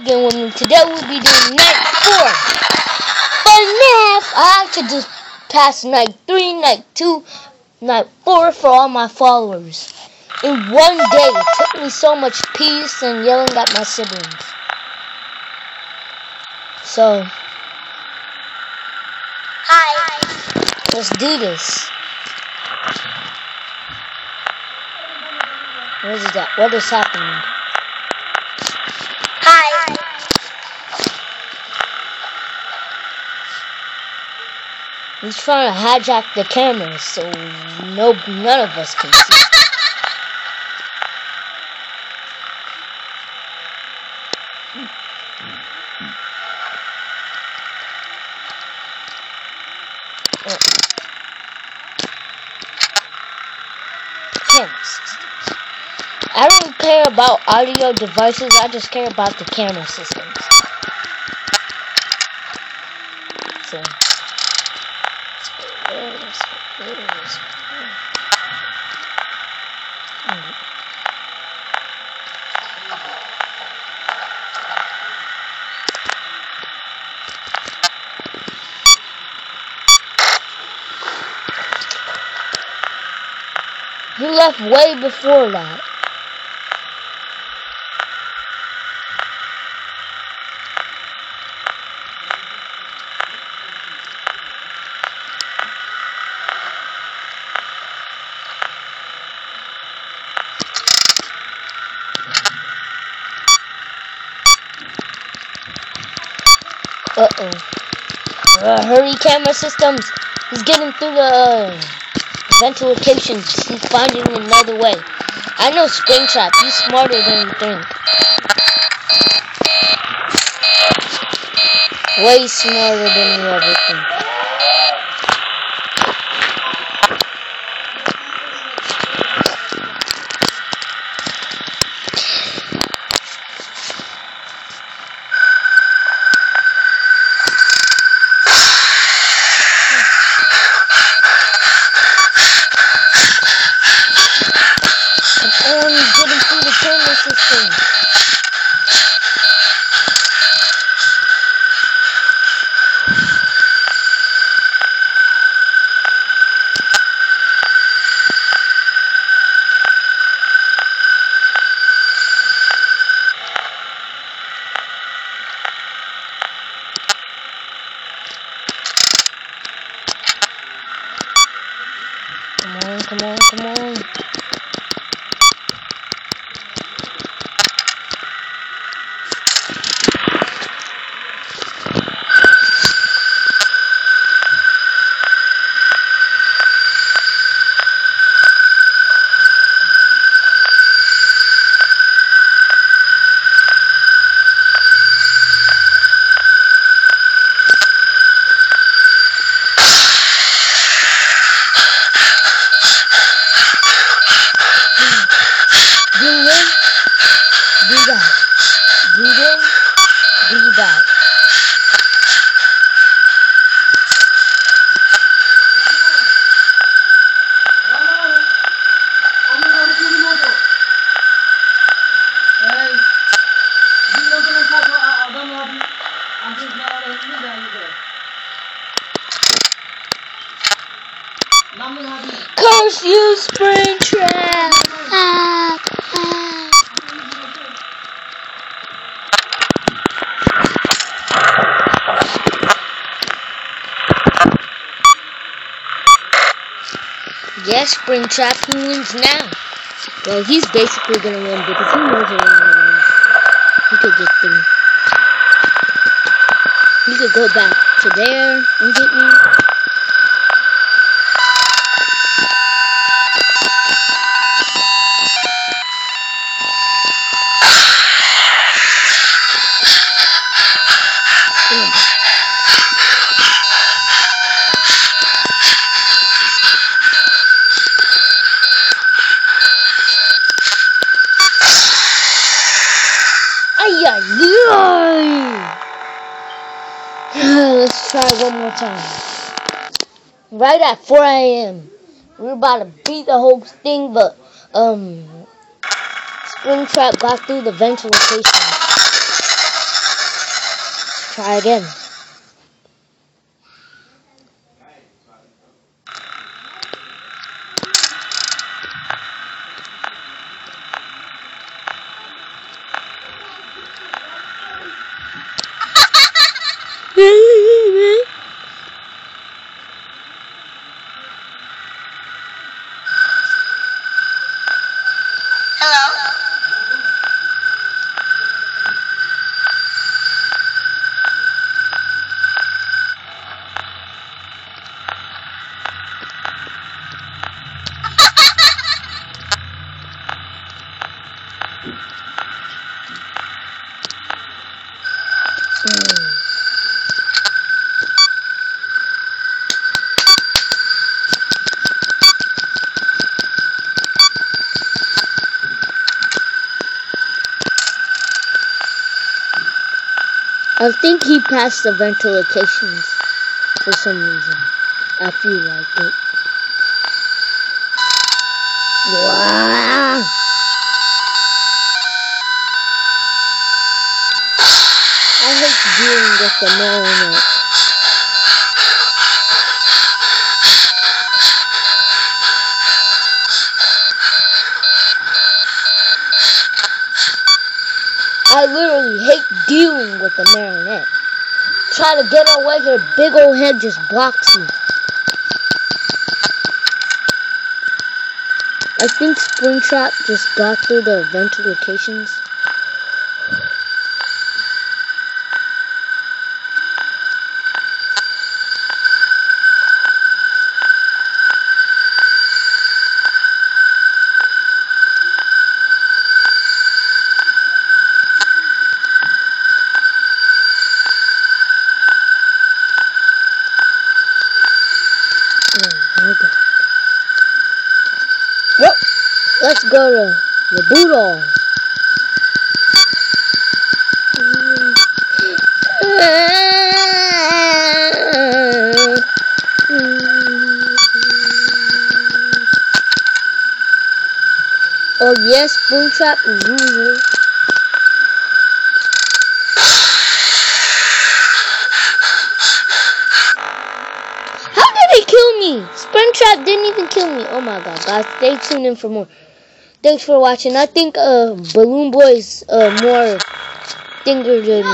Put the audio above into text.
again with me. Today we'll be doing night four. But now I actually just passed night three, night two, night four for all my followers. In one day, it took me so much peace and yelling at my siblings. So, Hi. let's do this. What is that? What is happening? Hi. He's trying to hijack the camera so no none of us can see. I don't care about audio devices, I just care about the camera systems. So He left way before that. Uh-oh. Uh, hurry, camera systems. He's getting through the uh, ventilation. He's finding another way. I know Springtrap. He's smarter than you think. Way smarter than you ever think. Come on, he's getting through the Curse you, Springtrap! Ah. Yes, Springtrap, he wins now. Well, he's basically gonna win because he knows it. He could get through. He could go back to there and get me. one more time. Right at 4 a.m. We are about to beat the whole thing, but um, Springtrap got through the ventilation. Try again. I think he passed the ventilations for some reason. I feel like it. I hate dealing with the marionette. I literally hate dealing with the marionette. Try to get away, her big old head just blocks you. I think Springtrap just got through the vent locations. Oh god. Well, let's go to the Boodle. Oh yes, Boomtrap is usual. How did he kill me? Springtrap didn't even kill me. Oh my god, guys, stay tuned in for more. Thanks for watching. I think uh Balloon Boy is uh more thinger than